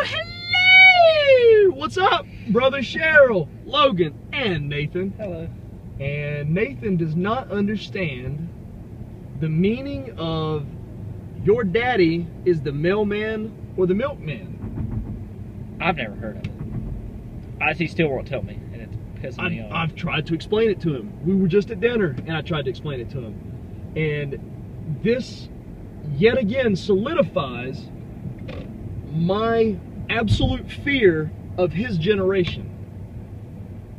Well, hello! What's up, brother Cheryl, Logan, and Nathan? Hello. And Nathan does not understand the meaning of your daddy is the mailman or the milkman. I've never heard of it. I see still won't tell me, and it's pissing me off. I've tried to explain it to him. We were just at dinner, and I tried to explain it to him. And this, yet again, solidifies my absolute fear of his generation.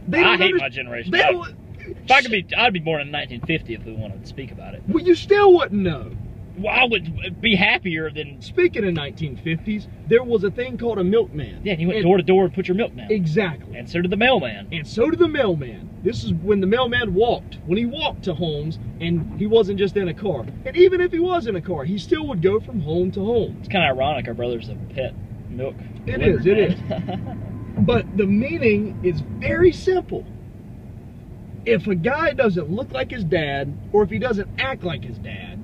They I hate under- my generation. They I- don't, if I could be, I'd be born in 1950 if we wanted to speak about it. well, you still wouldn't know. Well, I would be happier than. Speaking of 1950s, there was a thing called a milkman. Yeah, you went And- door to door and put your milk down. Exactly. And so did the mailman. And so did the mailman. This is when the mailman walked. When he walked to homes, and he wasn't just in a car. And even if he was in a car, he still would go from home to home. It's kind of ironic our brother's a pet milk. It is, it is. But the meaning is very simple. If a guy doesn't look like his dad, or if he doesn't act like his dad,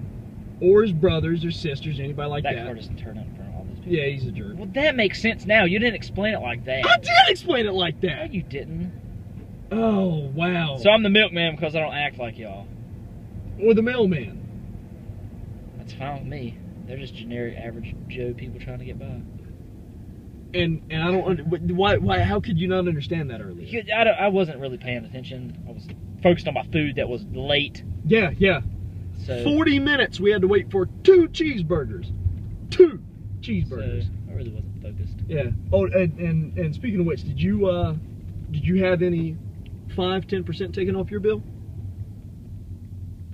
or his brothers or sisters, anybody like that that, car doesn't turn up in front of all those people. yeah, he's a jerk. Well, that makes sense now. You didn't explain it like that. I did explain it like No, that. you didn't. Oh wow. So I'm the milkman because I don't act like y'all. or the mailman. That's fine with me. They're just generic, average Joe people trying to get by. And and I don't. Why? Why? How could you not understand that earlier? I, I wasn't really paying attention. I was focused on my food that was late. Yeah, yeah. So, 40 minutes we had to wait for two cheeseburgers. Two so cheeseburgers. I really wasn't focused. Yeah. Oh, and, and and speaking of which, did you uh did you have any five, ten percent taken off your bill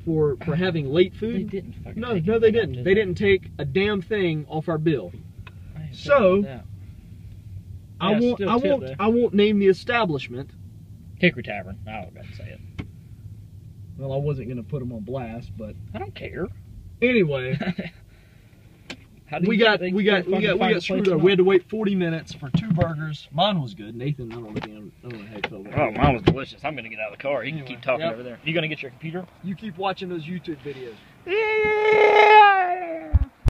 for for having late They food? didn't fucking No, no, they didn't. did They didn't take a damn thing off our bill. So, thinking I won't. I won't. though. I won't name the establishment. Hickory Tavern. I don't got to say it. Well, I wasn't gonna put them on blast, but I don't care. anyway, How do we you got we got we got we find a got screwed up. We had to wait 40 minutes for two burgers. Mine was good. Nathan, I don't know. I don't know how you feel about Oh, it. mine was delicious. I'm gonna get out of the car. You can keep talking yep. over there. You gonna get your computer? You keep watching those YouTube videos.